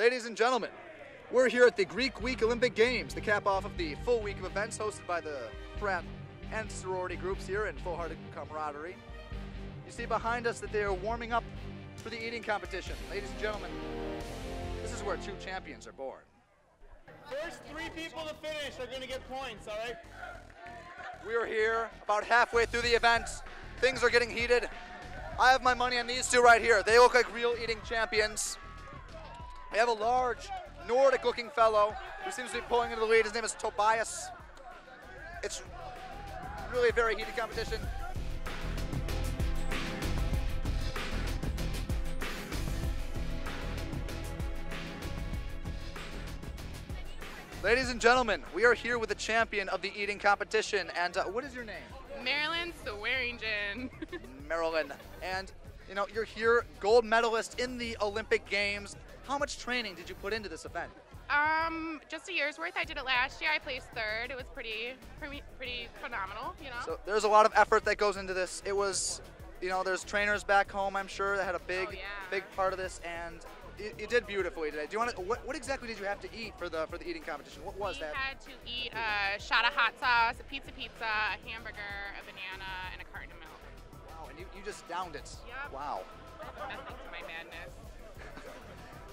Ladies and gentlemen, we're here at the Greek Week Olympic Games, the cap off of the full week of events hosted by the frat and sorority groups here in full hearted camaraderie. You see behind us that they are warming up for the eating competition. Ladies and gentlemen, this is where two champions are born. First three people to finish are going to get points, all right? We're here about halfway through the event. Things are getting heated. I have my money on these two right here. They look like real eating champions. We have a large Nordic looking fellow who seems to be pulling into the lead. His name is Tobias. It's really a very heated competition. Ladies and gentlemen, we are here with the champion of the eating competition. And uh, what is your name? Marilyn Swearingen. Marilyn. And you know, you're here, gold medalist in the Olympic Games. How much training did you put into this event? um, just a year's worth. I did it last year. I placed third. It was pretty, pretty, pretty phenomenal. You know. So there's a lot of effort that goes into this. It was, you know, there's trainers back home, I'm sure, that had a big, Oh, yeah. big part of this, and you, you did beautifully today. Do you want to? What, what exactly did you have to eat for the for the eating competition? What was we that? had to eat a shot of hot sauce, a pizza pizza, a hamburger, a banana, and a carton of milk. Wow, and you, you just downed it. Yep. Wow. Nothing to my madness.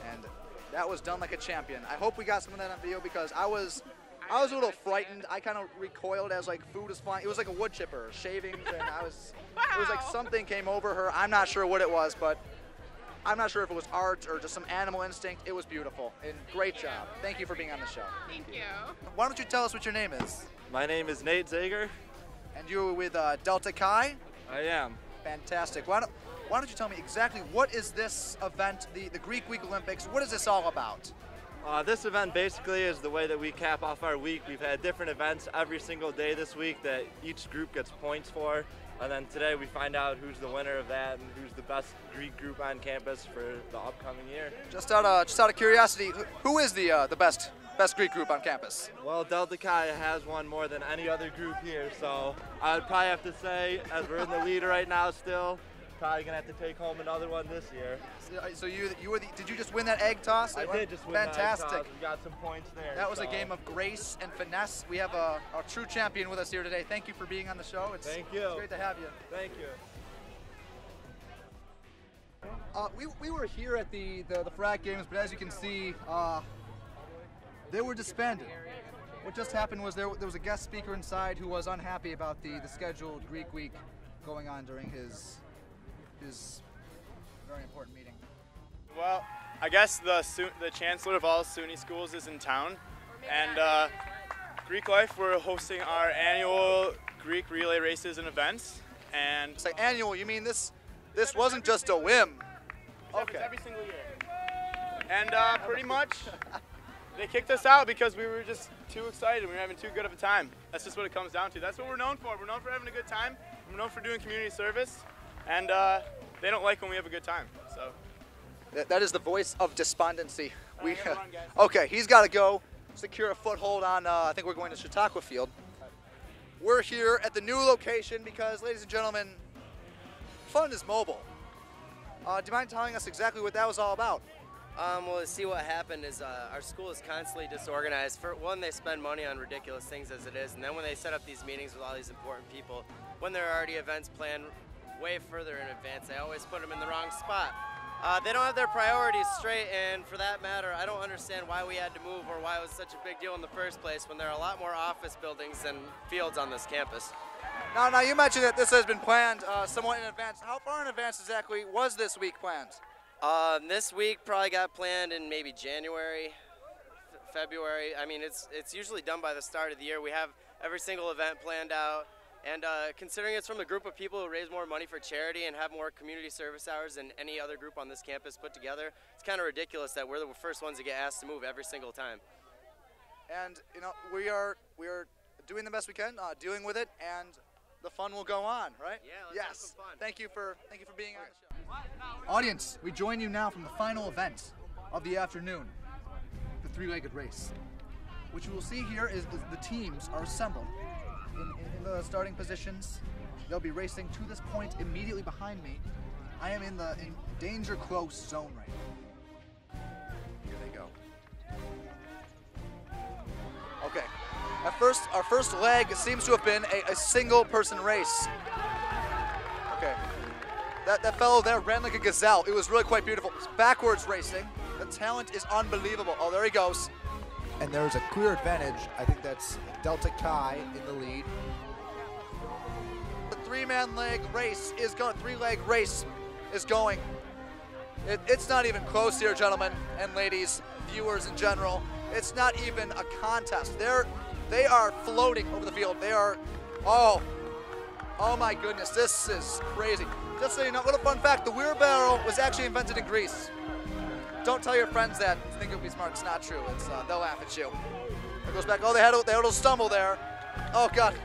and that was done like a champion. I hope we got some of that on video because I was I was a little frightened. I kind of recoiled as like food was flying. It was like a wood chipper, shavings, and I was it was like something came over her. I'm not sure what it was, but I'm not sure if it was art or just some animal instinct. It was beautiful and great you. job. Thank you for being on the show. Thank you. Why don't you tell us what your name is? My name is Nate Zager. And you were with uh, Delta Chi. I am. Fantastic. Why don't why don't you tell me exactly what is this event, the, the Greek Week Olympics? What is this all about? Uh, this event basically is the way that we cap off our week. We've had different events every single day this week that each group gets points for. And then today we find out who's the winner of that and who's the best Greek group on campus for the upcoming year. Just out of just out of curiosity, who- is the uh, the best best Greek group on campus? Well, Delta Chi has won more than any other group here, so I'd probably have to say, as we're in the lead right now still, probably gonna have to take home another one this year. So you you were the, did you just win that egg toss? I It did just win that Fantastic. toss. We got some points there. That was a game of grace and finesse. We have a, a true champion with us here today. Thank you for being on the show. It's, Thank you. It's great to have you. Thank you. Uh, we, we were here at the, the, the frat games, but as you can see, uh, they were disbanded. What just happened was there, there was a guest speaker inside who was unhappy about the, the scheduled Greek week going on during his his very important meeting. Well, I guess the the chancellor of all SUNY schools is in town, and uh, Greek Life we're hosting our annual Greek relay races and events, and It's like annual. You mean this this wasn't just a whim? Okay. every single year. And uh, pretty much, they kicked us out because we were just too excited. And we were having too good of a time. That's just what it comes down to. That's what we're known for. We're known for having a good time. We're known for doing community service, and uh, they don't like when we have a good time. So That, that is the voice of despondency. We, I gotta run, guys. okay, he's got to go secure a foothold on. Uh, I think we're going to Chautauqua Field. We're here at the new location because, ladies and gentlemen, fun is mobile. Uh, do you mind telling us exactly what that was all about? Um, well, see what happened is uh, our school is constantly disorganized. For one, they spend money on ridiculous things as it is, and then when they set up these meetings with all these important people, when there are already events planned way further in advance, they always put them in the wrong spot. Uh, they don't have their priorities straight, and for that matter, I don't understand why we had to move or why it was such a big deal in the first place when there are a lot more office buildings than fields on this campus. Now, now you mentioned that this has been planned uh, somewhat in advance. How far in advance exactly was this week planned? Um, this week probably got planned in maybe January, February. I mean, it's it's usually done by the start of the year. We have every single event planned out, and uh, considering it's from a group of people who raise more money for charity and have more community service hours than any other group on this campus put together, it's kind of ridiculous that we're the first ones to get asked to move every single time. And you know we are we are doing the best we can, uh, dealing with it, and the fun will go on, right? Yeah, let's have yes. Thank you for thank you for being on the show. Audience, we join you now from the final event of the afternoon, the three-legged race. What you will see here is the, the teams are assembled in, in, in the starting positions. They'll be racing to this point immediately behind me. I am in the in danger close zone right now. Here they go. Okay. At first, our first leg seems to have been a, a single person race. Okay. That, that fellow there ran like a gazelle. It was really quite beautiful. It's backwards racing. The talent is unbelievable. Oh, there he goes. And there's a clear advantage. I think that's Delta Chi in the lead. The three-man leg race is going. Three-leg race is going. It, it's not even close here, gentlemen and ladies, viewers in general. It's not even a contest. They're they are floating over the field. They are, oh, oh my goodness, this is crazy. Just so you know, little fun fact: the wheelbarrow was actually invented in Greece. Don't tell your friends that. Think it would be smart. It's not true. It's uh, they'll laugh at you. It goes back. Oh, they had a, they had a little stumble there. Oh God.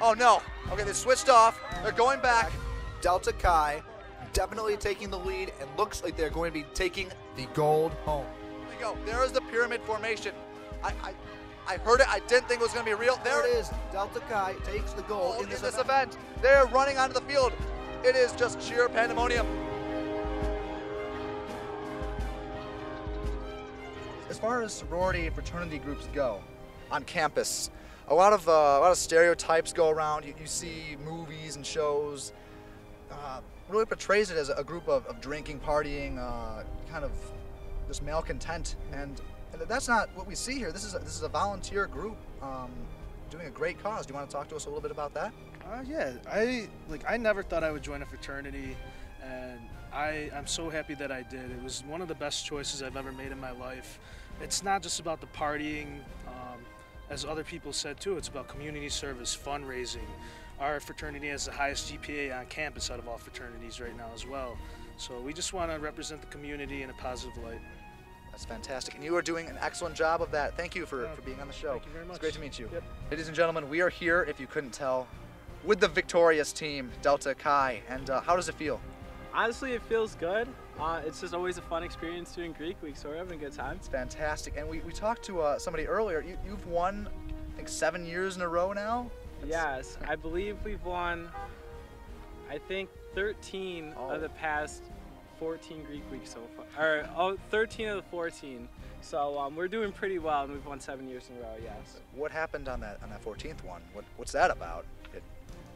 Oh no. Okay, they switched off. They're going back. Delta Chi definitely taking the lead and looks like they're going to be taking the gold home. There you go. There is the pyramid formation. I, I, I heard it. I didn't think it was going to be real. There it is. Delta Chi takes the gold Oh, in this, this event. event. They're running onto the field. It is just sheer pandemonium. As far as sorority and fraternity groups go on campus, a lot of uh, a lot of stereotypes go around. You, you see movies and shows. Uh, really portrays it as a group of, of drinking, partying, uh, kind of just malcontent, and that's not what we see here. This is a, this is a volunteer group um, doing a great cause. Do you want to talk to us a little bit about that? Uh, yeah, I like. I never thought I would join a fraternity, and I I'm so happy that I did. It was one of the best choices I've ever made in my life. It's not just about the partying, um, as other people said too. It's about community service, fundraising. Our fraternity has the highest GPA on campus out of all fraternities right now as well. So we just want to represent the community in a positive light. That's fantastic. And you are doing an excellent job of that. Thank you for, Yeah. for being on the show. Thank you very much. It's great to meet you. Yep. Ladies and gentlemen, we are here, if you couldn't tell, with the victorious team, Delta Chi. And uh, how does it feel? Honestly, it feels good. Uh, it's just always a fun experience doing Greek Week, so we're having a good time. It's fantastic. And we, we talked to uh, somebody earlier. You, you've won, I think, seven years in a row now? Yes, I believe we've won, I think, 13 Oh. of the past 14 Greek Weeks so far. Or, oh, 13 of the 14. So um, we're doing pretty well, and we've won seven years in a row, yes. What happened on that on that 14th one? What, what's that about?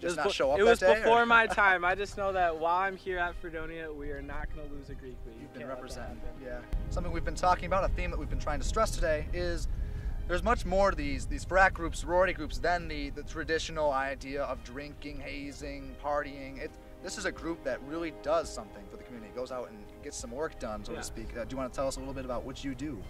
It It just was, not show up it was day? or- before my time. I just know that while I'm here at Fredonia, we are not going to lose a Greek Week. You've been Can't let that representing. Yeah. Something we've been talking about, a theme that we've been trying to stress today is there's much more to these these frat groups, sorority groups than the, the traditional idea of drinking, hazing, partying. It this is a group that really does something for the community. Goes out and gets some work done, so Yeah. to speak. Uh, do you want to tell us a little bit about what you do?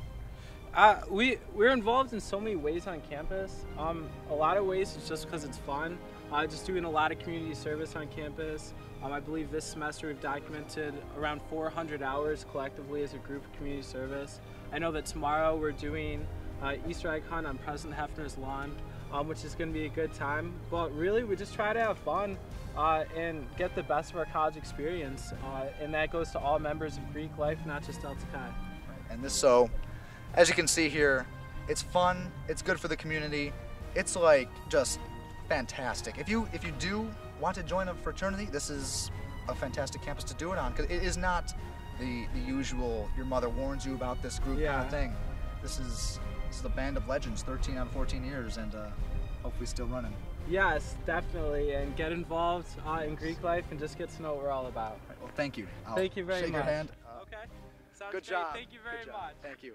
Uh, we we're involved in so many ways on campus. Um, a lot of ways it's just because it's fun. Uh, just doing a lot of community service on campus. Um, I believe this semester we've documented around 400 hours collectively as a group of community service. I know that tomorrow we're doing uh, Easter egg hunt on President Hefner's lawn, um, which is going to be a good time. But really, we just try to have fun uh, and get the best of our college experience, uh, and that goes to all members of Greek life, not just Delta Chi. And this so, as you can see here, it's fun. It's good for the community. It's like just fantastic. If you if you do want to join a fraternity, this is a fantastic campus to do it on because it is not the the usual. Your mother warns you about this group kind of thing. This is this is a band of legends, 13 out of 14 years, and uh, hopefully still running. Yes, definitely, and get involved uh, in Greek life and just get to know what we're all about. All right, well, thank you. I'll Thank you very shake much. your hand. Uh, Okay. Sounds good great. job. Thank you very much. Thank you.